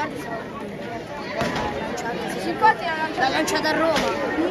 Vabbè, Edoardo. Si l'ha lanciata a Roma.